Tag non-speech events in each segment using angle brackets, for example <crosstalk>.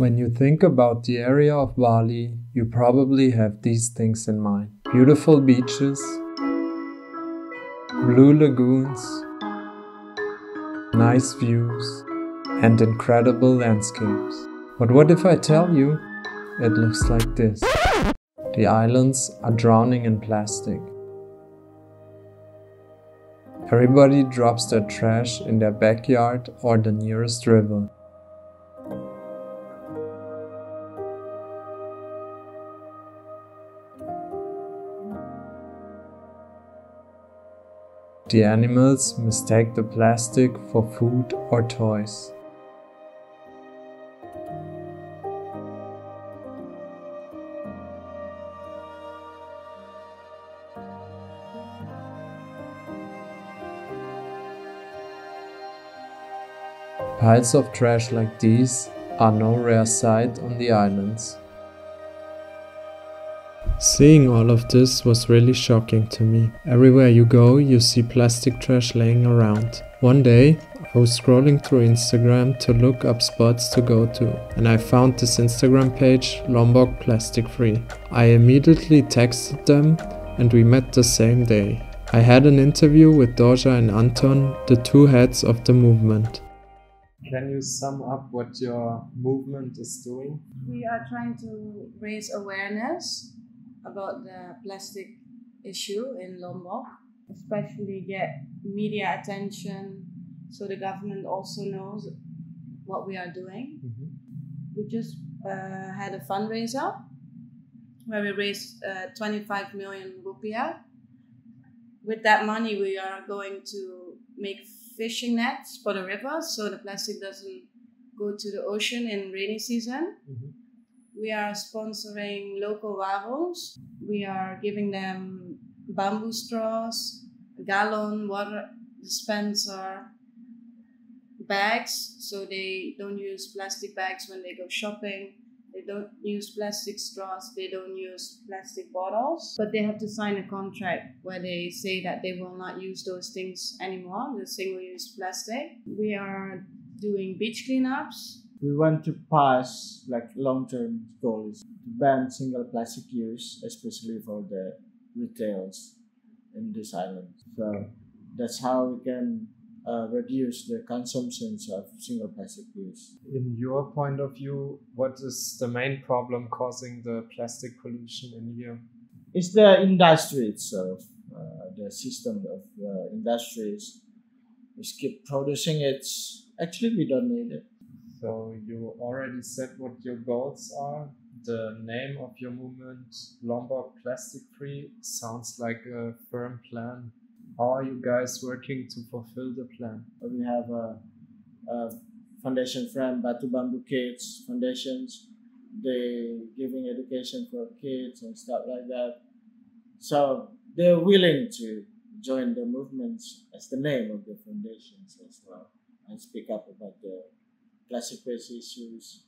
When you think about the area of Bali, you probably have these things in mind beautiful beaches, blue lagoons, nice views, and incredible landscapes. But what if I tell you it looks like this? The islands are drowning in plastic. Everybody drops their trash in their backyard or the nearest river. The animals mistake the plastic for food or toys. Piles of trash like these are no rare sight on the islands. Seeing all of this was really shocking to me. Everywhere you go, you see plastic trash laying around. One day, I was scrolling through Instagram to look up spots to go to, and I found this Instagram page, Lombok Plastic Free. I immediately texted them, and we met the same day. I had an interview with Dorja and Anton, the two heads of the movement. Can you sum up what your movement is doing? We are trying to raise awareness about the plastic issue in Lombok, especially get media attention so the government also knows what we are doing. Mm-hmm. We just uh, had a fundraiser where we raised uh, 25 million rupiah. With that money, we are going to make fishing nets for the river so the plastic doesn't go to the ocean in rainy season. Mm-hmm. We are sponsoring local warungs. We are giving them bamboo straws, gallon water dispenser, bags so they don't use plastic bags when they go shopping. They don't use plastic straws, they don't use plastic bottles, but they have to sign a contract where they say that they will not use those things anymore, the single use plastic. We are doing beach cleanups. We want to pass like long term goals to ban single plastic use, especially for the retails in this island. So that's how we can uh, reduce the consumptions of single plastic use. In your point of view, what is the main problem causing the plastic pollution in here? It's the industry itself, uh, the system of uh, industries. We keep producing it. Actually, we don't need it. So you already said what your goals are. The name of your movement, Lombok Plastic Free, sounds like a firm plan how are you guys working to fulfill the plan? Uh, we have a, a foundation from Batu Bambu Kids Foundations. They giving education for kids and stuff like that. So they're willing to join the movements as the name of the foundations as well and speak up about the waste issues.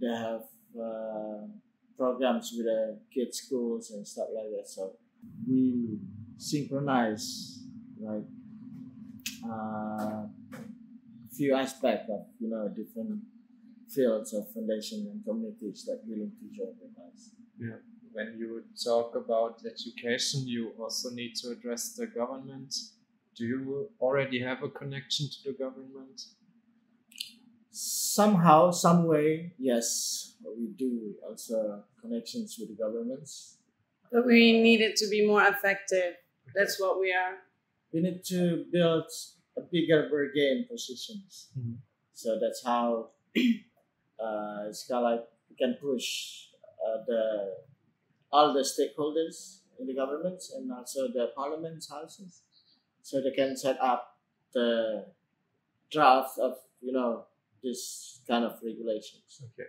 They have uh, programs with the kids schools and stuff like that. So we synchronize like uh, few aspects of you know different fields of foundation and communities that join with us. Yeah. When you talk about education, you also need to address the government. Do you already have a connection to the government? Somehow, some way, yes, we do also connections with the governments. But we need it to be more effective that's what we are. We need to build a bigger bargain positions. Mm-hmm. So that's how <clears throat> uh, it's kind of like we can push uh, the all the stakeholders in the governments and also the parliament's houses, so they can set up the draft of you know this kind of regulations. Okay.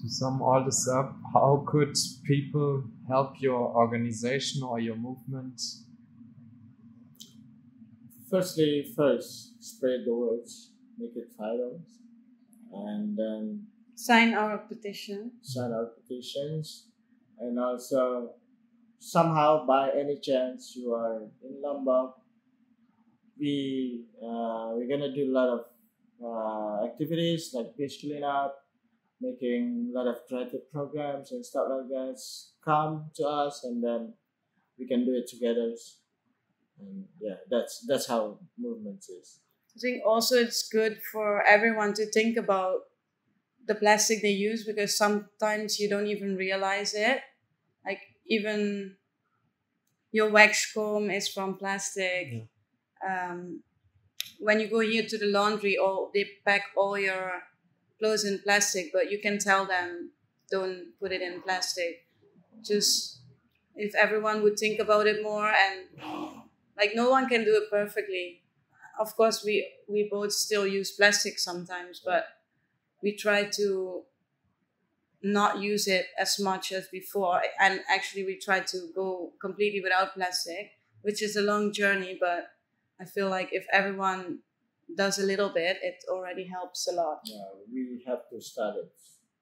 To sum all this up, how could people help your organization or your movement firstly, first spread the words, make it viral, and then sign our petition. Sign our petitions, and also somehow by any chance you are in Lombok, we uh, we're gonna do a lot of uh, activities like beach cleanup, making a lot of creative programs and stuff like that. Come to us, and then we can do it together. And yeah, that's that's how movement is. I think also it's good for everyone to think about the plastic they use because sometimes you don't even realize it. Like even your wax comb is from plastic. Yeah. Um, when you go here to the laundry, all they pack all your clothes in plastic, but you can tell them don't put it in plastic. Just if everyone would think about it more and like no one can do it perfectly. Of course, we we both still use plastic sometimes, but we try to not use it as much as before. And actually, we try to go completely without plastic, which is a long journey. But I feel like if everyone does a little bit, it already helps a lot. Yeah, we have to start it,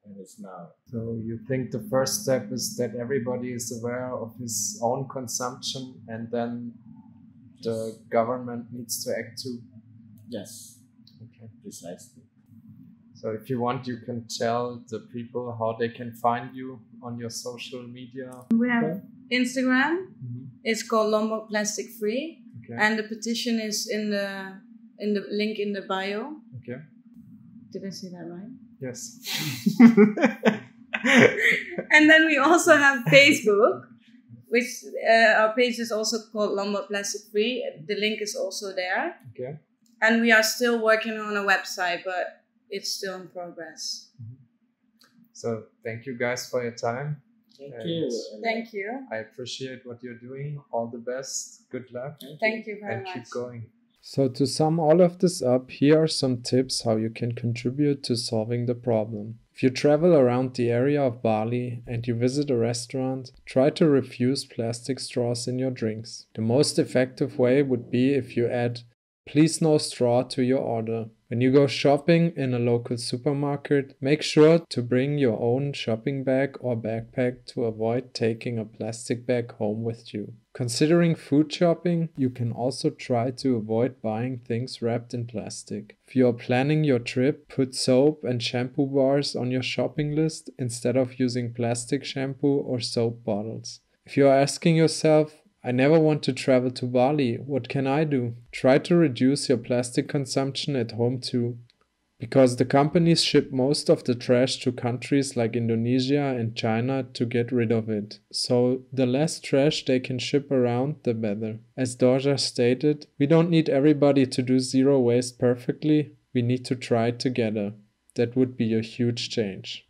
and it's now. So you think the first step is that everybody is aware of his own consumption and then the government needs to act too? Yes, Okay. precisely. So if you want, you can tell the people how they can find you on your social media. We have Instagram. Mhm. It's called Lombok Plastic Free, Okay. and the petition is in the in the link in the bio. okay. Did I say that right? Yes. <laughs> and then we also have Facebook, which uh, our page is also called Lombok Plastic Free. The link is also there. okay. And we are still working on a website, but it's still in progress. So thank you guys for your time. Thank And you. Thank you. I appreciate what you're doing. All the best. Good luck. Thank you very and much. keep going. So, to sum all of this up, here are some tips how you can contribute to solving the problem. If you travel around the area of Bali and you visit a restaurant, try to refuse plastic straws in your drinks. The most effective way would be if you add Please no straw to your order. When you go shopping in a local supermarket, make sure to bring your own shopping bag or backpack to avoid taking a plastic bag home with you. Considering food shopping, you can also try to avoid buying things wrapped in plastic. If you are planning your trip, put soap and shampoo bars on your shopping list instead of using plastic shampoo or soap bottles. If you are asking yourself, I never want to travel to Bali. What can I do? Try to reduce your plastic consumption at home too. Because the companies ship most of the trash to countries like Indonesia and China to get rid of it. So the less trash they can ship around, the better. As Dorja stated, we don't need everybody to do zero waste perfectly. We need to try together. That would be a huge change.